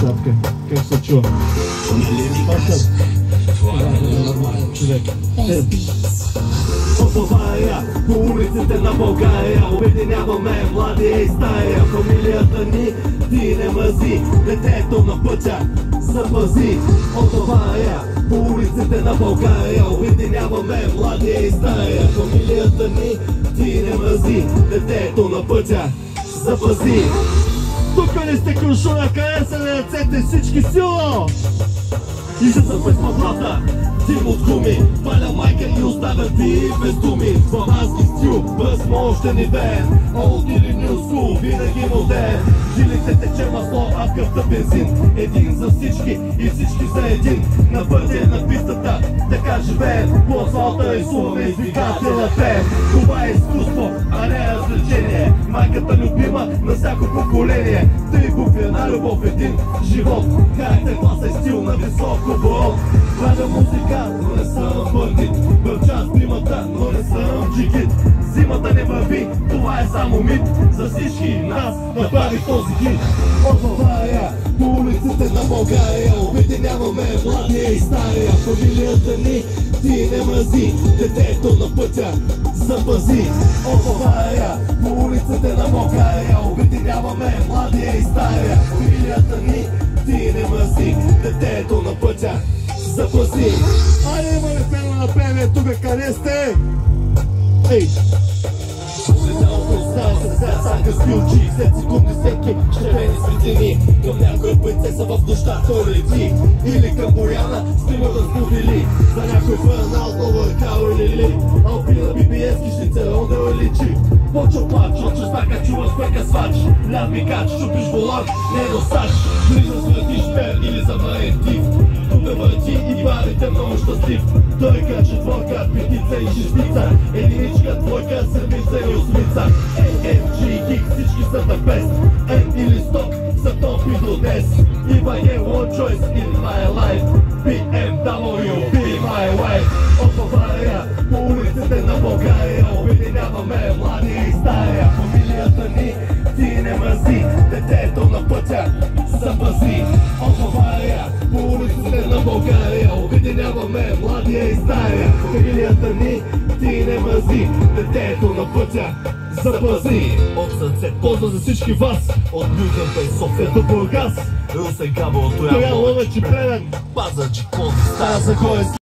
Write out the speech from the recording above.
татка. Как се чува? Паша, това е нормален човек. Отоваря по улиците на България. Обединяваме младия и стария Фамилията ни ти не мъзи Детето на пътя запази. Отоваря по улиците на България. Обединяваме младия и стария Фамилията ни ти не мъзи Детето на пътя запази тук ли сте крушуна? Къде са на ръцете всички сила? И за запъсва блата Дим от гуми. Паля майка и оставя ти без думи. Фламански стил, възможен и вен Олд или ню скул, винаги модерн Жилите тече масло, а в кръвта бензин. Един за всички и всички за един. На пътя на пистата, така живеем. По асфалта рисуваме извикателя пеем. Това е изкуство, Майката любима на всяко поколение. Три букви, една любов, един живот. Характер, класа и стил на висок оборот Правя музика, но не съм бандит. Върча с примата, но не съм джигит. Зимата не върви, това е само мит. За всички нас направи този хит. От Бавария, по улиците на България Обединяваме младия и стария. Фамилията ни ти не мрази. Детето на пътя запази. От Бавария, запази Айде има ли пена на пене тук? Къде сте? Ей! Сака с ключи, след секунди всеки щерени светлини. Към някоя принцеса в нощта той лети. Или към Бояна с трима разбудили. За някой фанал нова ръка или ли? Алпина бибиески шницерон да личи Почва плач, от честака чува спека свач. Ляв ми кач, чупиш волан, не носач Дори да свъртиш пер или замарен тив Тук върти и барите много щастлив Той кача двойка, петица и шестица Единичка, двойка, седмица и осмица AMG, Geek, всички са the best N или сток, са топи до днес If I get one choice in my life BMW, Обединяваме младия и стария. Фамилията ни ти не мрази Детето на пътя запази. От сърце полза за всички вас. От Мюнхен през София. До Бургас. Русе Габо Тоя Тояно лъвечи племен! Пазарджик, Пловдив, Стара. Загора